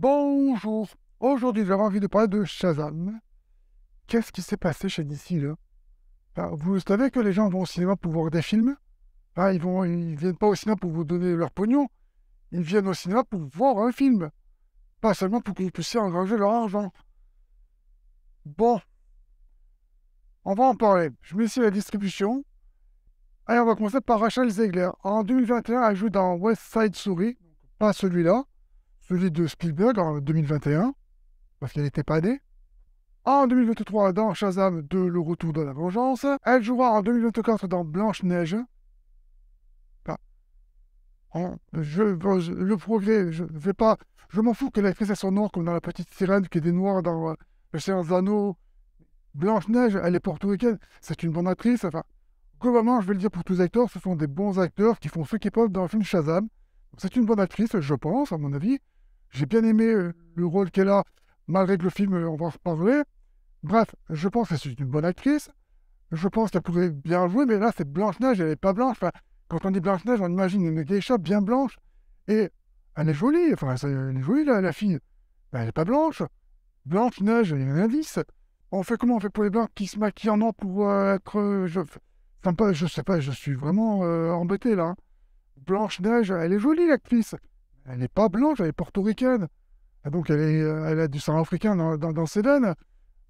Bonjour. Aujourd'hui, j'avais envie de parler de Shazam. Qu'est-ce qui s'est passé chez DC là? Vous savez que les gens vont au cinéma pour voir des films? Ils ils viennent pas au cinéma pour vous donner leur pognon. Ils viennent au cinéma pour voir un film. Pas seulement pour que vous puissiez engranger leur argent. Bon. On va en parler. Je mets ici la distribution. Allez, on va commencer par Rachel Zegler. En 2021, elle joue dans West Side Story. Pas celui-là. Celui de Spielberg en 2021. Parce qu'elle n'était pas née. En 2023, dans Shazam 2, Le Retour de la Vengeance. Elle jouera en 2024 dans Blanche-Neige. Enfin, en- je, le progrès, je vais pas. Je m'en fous que l'actrice ait son noir comme dans la petite sirène qui est des noirs dans euh, Le Seigneur Anneaux. Blanche-Neige, elle est portoricaine. C'est une bonne actrice. Enfin, globalement, je vais le dire pour tous les acteurs, ce sont des bons acteurs qui font ce qu'ils peuvent dans le film Shazam. C'est une bonne actrice, je pense, à mon avis. J'ai bien aimé euh, le rôle qu'elle a, malgré que le film, euh, on va en reparler. Bref, je pense que c'est une bonne actrice. Je pense qu'elle pourrait bien jouer, mais là, c'est Blanche-Neige, elle n'est pas blanche. Quand on dit Blanche-Neige, on imagine une geisha bien blanche. Et elle est jolie, enfin, elle est jolie, la, la fille. Mais elle n'est pas blanche. Blanche-Neige, il y a un indice. On fait comment on fait pour les blancs qui se maquillent en or pour euh, être. je... ça me pa- je sais pas, je suis vraiment embêté là. hein. Blanche-Neige, elle est jolie, l'actrice. Elle n'est pas blanche, elle est portoricaine. Donc, euh, elle a du sang africain dans, ses veines.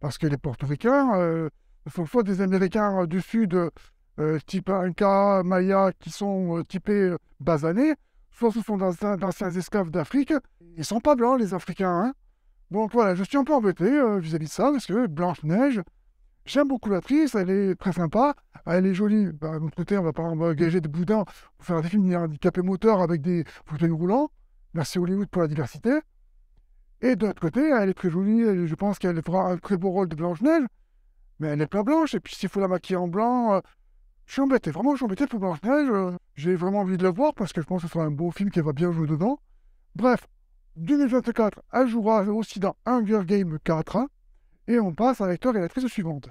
Parce que les portoricains euh, sont soit des Américains euh, du Sud, euh, type Inca, Maya, qui sont typés basanés, soit ce sont d'anciens esclaves d'Afrique. Ils sont pas blancs, les Africains. Hein. Donc voilà, je suis un peu embêté vis-à-vis de ça, parce que Blanche-Neige, j'aime beaucoup l'actrice, elle est très sympa, elle est jolie. Bah, D'un autre côté, on va pas engager des boudins pour faire des films handicapés moteurs avec des fauteuils roulants. Merci Hollywood pour la diversité. Et de l'autre côté, elle est très jolie, je pense qu'elle fera un très beau rôle de Blanche-Neige, mais elle est pas blanche, et puis s'il faut la maquiller en blanc, euh, je suis embêté, vraiment je suis embêté pour Blanche-Neige, euh, j'ai vraiment envie de la voir parce que je pense que ce sera un beau film qui va bien jouer dedans. Bref, 2024, elle jouera aussi dans Hunger Game 4, hein, et on passe à l'acteur et l'actrice suivante.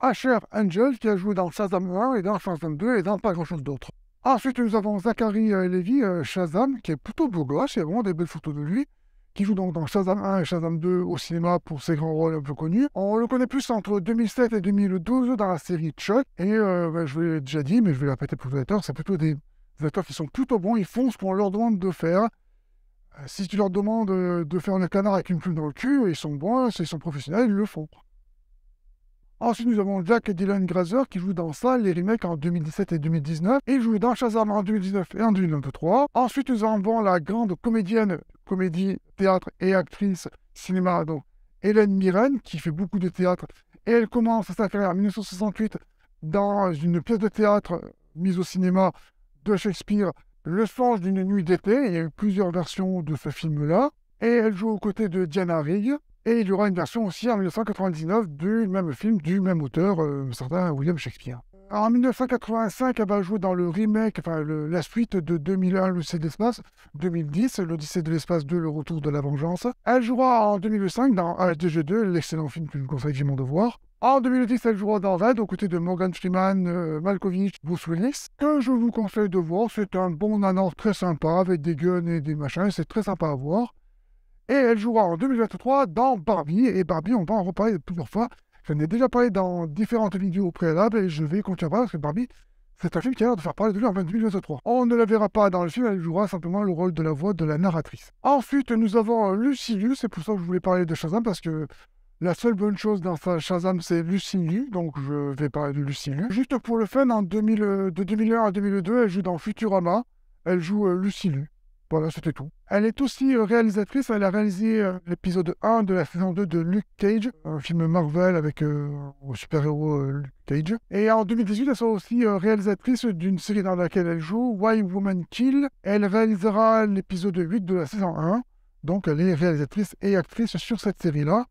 Asher Angel qui a joué dans Shazam 1 et dans Shazam 2 et dans pas grand chose d'autre. Ensuite, nous avons Zachary euh, Levi, euh, Shazam, qui est plutôt beau gosse, il y a vraiment des belles photos de lui, qui joue donc dans Shazam 1 et Shazam 2 au cinéma pour ses grands rôles un peu connus. On le connaît plus entre 2007 et 2012 dans la série Chuck, et euh, ben, je l'ai déjà dit, mais je vais le répéter pour les acteurs, c'est plutôt des, acteurs qui sont plutôt bons, ils font ce qu'on leur demande de faire. Si tu leur demandes de faire un canard avec une plume dans le cul, ils sont bons, s'ils sont professionnels, ils le font. Ensuite, nous avons Jack et Dylan Grazer qui jouent dans ça, les remakes en 2017 et 2019. Et jouent dans Shazam en 2019 et en 2023. Ensuite, nous avons la grande comédienne, comédie, théâtre et actrice cinéma, donc Hélène Mirren, qui fait beaucoup de théâtre. Et elle commence sa carrière en 1968 dans une pièce de théâtre mise au cinéma de Shakespeare, Le songe d'une nuit d'été. Il y a eu plusieurs versions de ce film-là. Et elle joue aux côtés de Diana Rigg. Et il y aura une version aussi en 1999 du même film, du même auteur, euh, certain William Shakespeare. En 1985, elle va jouer dans le remake, enfin la suite de 2001, l'Odyssée de l'espace, 2010, l'Odyssée de l'espace 2, le retour de la vengeance. Elle jouera en 2005 dans ASDG2, l'excellent film que je vous conseille vivement de voir. En 2010, elle jouera dans Red, aux côtés de Morgan Freeman, euh, Malkovich, Bruce Willis, que je vous conseille de voir. C'est un bon nanar très sympa, avec des guns et des machins, c'est très sympa à voir. Et elle jouera en 2023 dans Barbie. Et Barbie, on va en reparler plusieurs fois. J'en ai déjà parlé dans différentes vidéos préalables et je vais continuer à parler parce que Barbie, c'est un film qui a l'air de faire parler de lui en 2023. On ne la verra pas dans le film, elle jouera simplement le rôle de la voix de la narratrice. Ensuite, nous avons Lucy Liu, c'est pour ça que je voulais parler de Shazam parce que la seule bonne chose dans Shazam, c'est Lucy Liu, donc je vais parler de Lucy Liu. Juste pour le fun, en 2000, de 2001 à 2002, elle joue dans Futurama, elle joue euh, Lucy Liu. Voilà, c'était tout. Elle est aussi euh, réalisatrice. Elle a réalisé euh, l'épisode 1 de la saison 2 de Luke Cage, un film Marvel avec euh, le super-héros euh, Luke Cage. Et en 2018, elle sera aussi réalisatrice d'une série dans laquelle elle joue, Why Woman Kill. Elle réalisera l'épisode 8 de la saison 1. Donc, elle est réalisatrice et actrice sur cette série-là.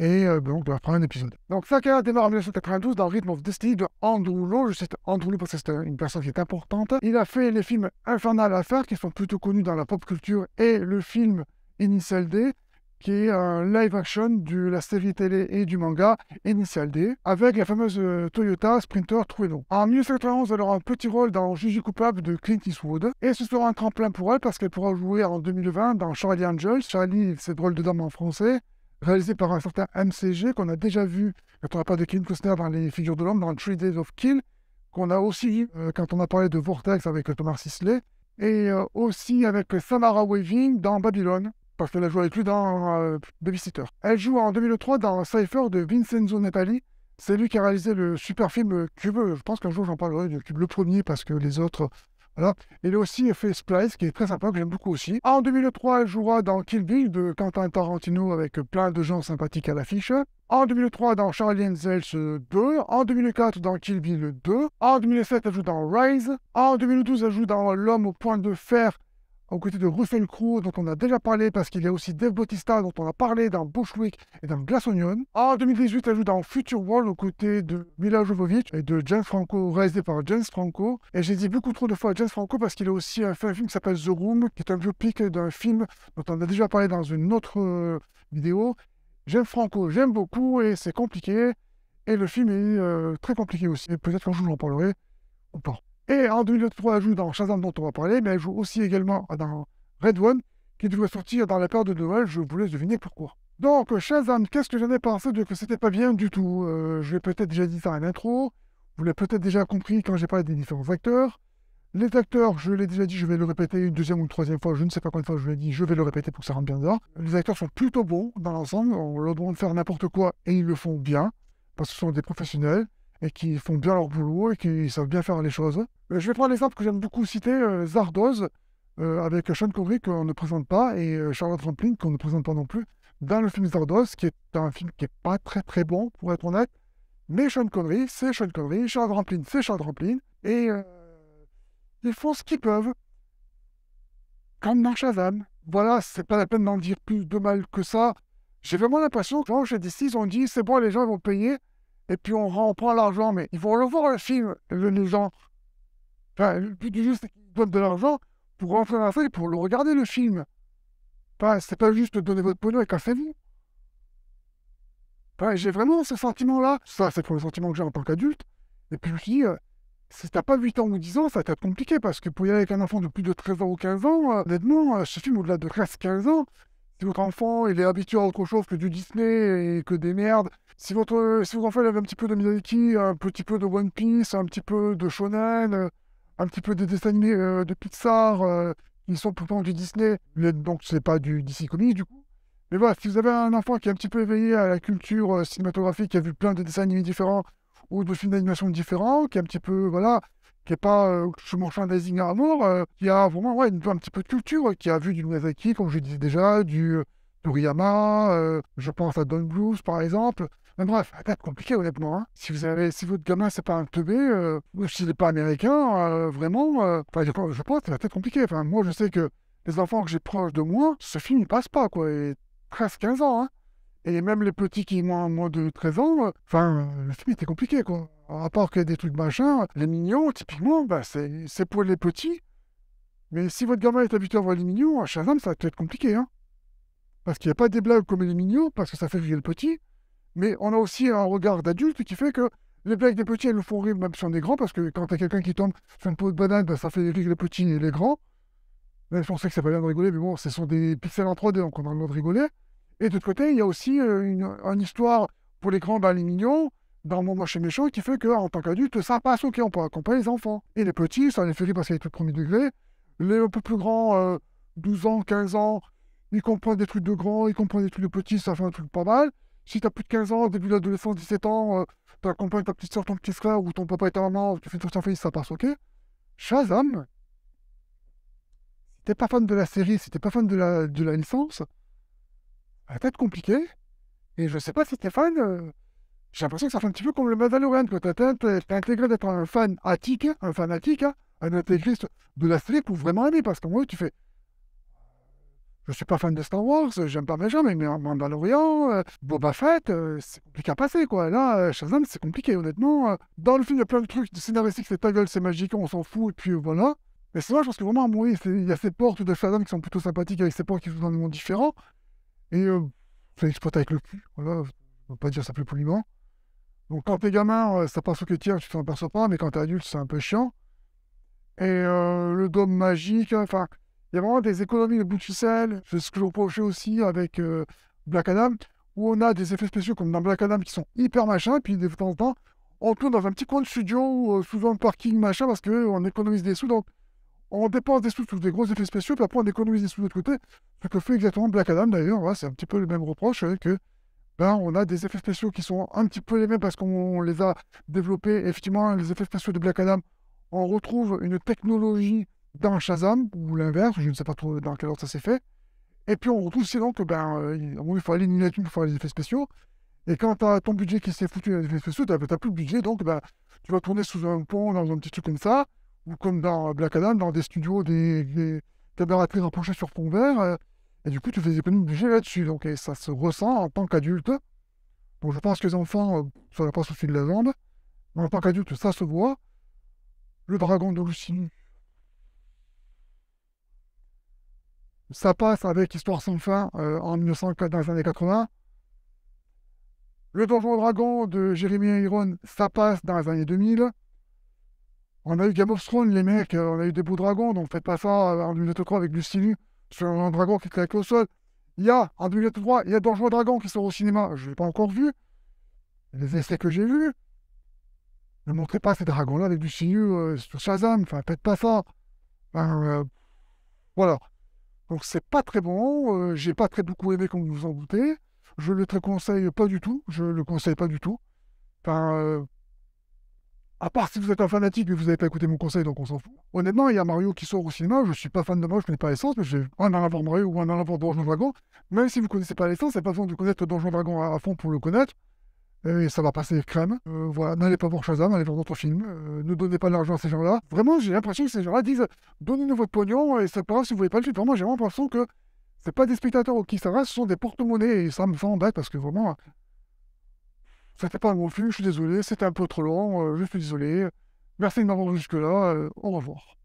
Et euh, donc, elle fera un épisode. Donc, sa carrière démarre en 1992 dans Rhythm of Destiny de Andrew Lowe. Je cite Andrew Lowe parce que c'est une personne qui est importante. Il a fait les films Infernal Affair qui sont plutôt connus dans la pop culture et le film Initial D qui est un live action de la série télé et du manga Initial D, avec la fameuse euh, Toyota Sprinter Trueno. En 1991, elle aura un petit rôle dans Juju Coupable de Clint Eastwood, et ce sera un tremplin pour elle parce qu'elle pourra jouer en 2020 dans Charlie Angels. Charlie, c'est drôle de dame en français, réalisé par un certain MCG qu'on a déjà vu quand on a parlé de Kevin Costner dans Les Figures de l'Homme, dans Three Days of Kill, qu'on a aussi euh, quand on a parlé de Vortex avec Thomas Sisley, et euh, aussi avec Samara Weaving dans Babylone parce qu'elle a joué avec lui dans euh, Babysitter. Elle joue en 2003 dans Cypher de Vincenzo Nepali. C'est lui qui a réalisé le super film Cube. Je pense qu'un jour j'en parlerai de Cube, le premier, parce que les autres. Il a aussi fait Splice, qui est très sympa, que j'aime beaucoup aussi. En 2003, elle jouera dans Kill Bill de Quentin Tarantino avec plein de gens sympathiques à l'affiche. En 2003, dans Charlie and 2. En 2004, dans Kill Bill 2. En 2007, elle joue dans Rise. En 2012, elle joue dans L'homme au point de fer aux côtés de Russell Crowe, dont on a déjà parlé, parce qu'il y a aussi Dave Bautista, dont on a parlé dans Bushwick et dans Glass Onion. En 2018, elle joue dans Future World, aux côtés de Mila Jovovich et de James Franco, réalisé par James Franco. Et j'ai dit beaucoup trop de fois James Franco, parce qu'il a aussi fait un film qui s'appelle The Room, qui est un biopic d'un film dont on a déjà parlé dans une autre euh, vidéo. James Franco, j'aime beaucoup, et c'est compliqué. Et le film est euh, très compliqué aussi. Peut-être qu'un jour j'en parlerai, ou pas. Et en 2003, elle joue dans Shazam dont on va parler, mais elle joue aussi également dans Red One, qui devrait sortir dans la période de Noël. Je vous laisse deviner pourquoi. Donc, Shazam, qu'est-ce que j'en ai pensé de que c'était pas bien du tout? Euh, Je l'ai peut-être déjà dit ça en intro. Vous l'avez peut-être déjà compris quand j'ai parlé des différents acteurs. Les acteurs, je l'ai déjà dit, je vais le répéter une deuxième ou une troisième fois, je ne sais pas combien de fois je l'ai dit, je vais le répéter pour que ça rentre bien dedans. Les acteurs sont plutôt bons dans l'ensemble, on leur demande de faire n'importe quoi et ils le font bien, parce que ce sont des professionnels et qui font bien leur boulot et qui savent bien faire les choses. Euh, je vais prendre l'exemple que j'aime beaucoup citer, euh, Zardoz, euh, avec Sean Connery qu'on ne présente pas et Charlotte Rampling qu'on ne présente pas non plus, dans le film Zardoz, qui est un film qui n'est pas très très bon, pour être honnête. Mais Sean Connery, c'est Sean Connery, Charlotte Rampling, c'est Charlotte Rampling, et ils font ce qu'ils peuvent. Comme dans Shazam. Voilà, c'est pas la peine d'en dire plus de mal que ça. J'ai vraiment l'impression que chez DC, ils ont dit c'est bon, les gens vont payer, et puis on, prend l'argent, mais ils vont le voir le film, les gens. Enfin, le but du jeu, c'est qu'ils donnent de l'argent pour rentrer dans la salle et pour le regarder le film. Enfin, c'est pas juste donner votre pognon et cassez-vous. J'ai vraiment ce sentiment-là. Ça, c'est pour le sentiment que j'ai en tant qu'adulte. Et puis euh, si t'as pas 8 ans ou 10 ans, ça va être compliqué parce que pour y aller avec un enfant de plus de 13 ans ou 15 ans, euh, honnêtement, euh, ce film au-delà de 13-15 ans, si votre enfant il est habitué à autre chose que du Disney et que des merdes, si votre, si votre enfant avait un petit peu de Miyazaki, un petit peu de One Piece, un petit peu de Shonen, un petit peu de dessins animés euh, de Pixar, euh, qui sont pourtant du Disney, donc c'est pas du DC Comics du coup. Mais voilà, si vous avez un enfant qui est un petit peu éveillé à la culture euh, cinématographique, qui a vu plein de dessins animés différents ou de films d'animation différents, qui est un petit peu, voilà, qui n'est pas euh, sur mon mort, euh, qui a vraiment ouais, un petit peu de culture, qui a vu du Miyazaki, comme je disais déjà, du euh, Toriyama, je pense à Don Blues par exemple. Mais bref, être compliqué honnêtement. Hein. Si vous avez, si votre gamin c'est pas un teubé, ou s'il n'est pas américain, vraiment, enfin, je, pense que ça va être compliqué. Moi je sais que les enfants que j'ai proches de moi, ce film il passe pas quoi, et 13-15 ans. Hein. Et même les petits qui ont moins de 13 ans, euh, enfin, euh, le film était compliqué, quoi. À part qu'il y a des trucs machin, les mignons, typiquement, bah, c'est pour les petits. Mais si votre gamin est habitué à voir les mignons, à Shazam, ça va être compliqué, hein. Parce qu'il n'y a pas des blagues comme les mignons, parce que ça fait rire le petit. Mais on a aussi un regard d'adulte qui fait que les blagues des petits, elles nous font rire même si on est grand, parce que quand t'as quelqu'un qui tombe sur une peau de banane, bah, ça fait rire les petits et les grands. Si on sait que ça pas bien de rigoler, mais bon, ce sont des pixels en 3D, donc on a le droit de rigoler. Et de l'autre côté, il y a aussi euh, une, histoire pour les grands, ben, les mignons, dans Mon et Méchant, qui fait qu'en tant qu'adulte, ça passe, ok, on peut accompagner les enfants. Et les petits, ça les fait rire parce qu'ils sont premier degré. Les un peu plus grands, 12 euh, ans, 15 ans, ils comprennent des trucs de grands, ils comprennent des trucs de petits, ça fait un truc pas mal. Si tu as plus de 15 ans, début de l'adolescence, 17 ans, euh, tu accompagnes ta petite soeur, ton petit frère, ou ton papa et ta maman, tu fais une sortie ça passe, ok? Shazam, si t'es pas fan de la série, si t'es pas fan de la, de licence, peut-être compliqué. Et je sais pas si t'es fan. Euh, j'ai l'impression que ça fait un petit peu comme le Mandalorian, que t'as intégré d'être un fan attique, un fanatique, hein, un intégriste de la série pour vraiment aimer. Parce qu'en vrai, tu fais. Je suis pas fan de Star Wars, j'aime pas mes gens, mais Mandalorian, euh, Boba Fett, euh, c'est compliqué à passer, quoi. Là, Shazam, c'est compliqué, honnêtement. Dans le film, il y a plein de trucs de scénaristiques, c'est ta gueule, c'est magique, on s'en fout, et puis voilà. Mais c'est vrai, je pense que vraiment, il y a ces portes de Shazam qui sont plutôt sympathiques avec ces portes qui sont dans des mondes différents. Et euh, fait exploiter avec le cul. Voilà, ne veux pas dire ça plus poliment. Donc quand t'es gamin, euh, ça passe au que tu t'en aperçois pas, mais quand t'es adulte, c'est un peu chiant. Et euh, le dôme magique, enfin, il y a vraiment des économies de bout de ficelle. C'est ce que je reprochais aussi avec euh, Black Adam, où on a des effets spéciaux comme dans Black Adam qui sont hyper machin, et puis de temps en temps, on tourne dans un petit coin de studio, souvent le parking machin, parce qu'on économise des sous. Donc on dépense des sous sur des gros effets spéciaux, puis après on économise des sous de l'autre côté. Ce que fait exactement Black Adam d'ailleurs, c'est un petit peu le même reproche que ben, on a des effets spéciaux qui sont un petit peu les mêmes parce qu'on les a développés. Effectivement, les effets spéciaux de Black Adam, on retrouve une technologie dans Shazam, ou l'inverse, je ne sais pas trop dans quel ordre ça s'est fait. Et puis on retrouve sinon que ben, euh, il faut aller une thune pour faire les effets spéciaux. Et quand tu as ton budget qui s'est foutu les effets spéciaux, tu n'as plus de budget, donc ben, tu vas tourner sous un pont, dans un petit truc comme ça, ou comme dans Black Adam, dans des studios, des, des caméras très rapprochées sur fond vert. Euh, et du coup, tu fais des économies de budget là-dessus. Donc, ça se ressent en tant qu'adulte. Donc, je pense que les enfants, euh, ça va pas souci de la jambe. Mais en tant qu'adulte, ça se voit. Le dragon de Lucini. Ça passe avec Histoire sans fin euh, en 1904 dans les années 80. Le Donjon Dragon de Jérémy Iron, ça passe dans les années 2000. On a eu Game of Thrones, les mecs, euh, on a eu des beaux dragons, donc faites pas ça en 2003 avec Lucini sur un dragon qui claque au sol. Il y a, en 2003, il y a Donjon Dragon qui sort au cinéma. Je ne l'ai pas encore vu. Les essais que j'ai vus, ne montrez pas ces dragons-là avec du euh, sur Shazam. Enfin, faites pas ça. Euh, voilà. Donc, c'est pas très bon. Euh, j'ai pas très beaucoup aimé, comme vous vous en doutez. Je le très conseille pas du tout. Je le conseille pas du tout. Enfin, à part si vous êtes un fanatique et vous n'avez pas écouté mon conseil, donc on s'en fout. Honnêtement, il y a Mario qui sort au cinéma. Je suis pas fan de Mario, je connais pas l'essence, mais j'ai un avant Mario ou un avant Donjon Dragon. Même si vous connaissez pas l'essence, c'est pas besoin de connaître Donjon Dragon à, fond pour le connaître. Et ça va passer crème. Euh, voilà, n'allez pas voir Shazam, allez voir d'autres films. Euh, ne donnez pas l'argent à ces gens-là. Vraiment, j'ai l'impression que ces gens-là disent donnez-nous votre pognon et c'est pas grave si vous voulez pas le film. Vraiment, j'ai vraiment l'impression que c'est pas des spectateurs qui ça reste, ce sont des porte-monnaies et ça me fait embête parce que vraiment, c'était pas un bon film, je suis désolé, c'était un peu trop long, euh, je suis désolé. Merci de m'avoir jusque-là, euh, au revoir.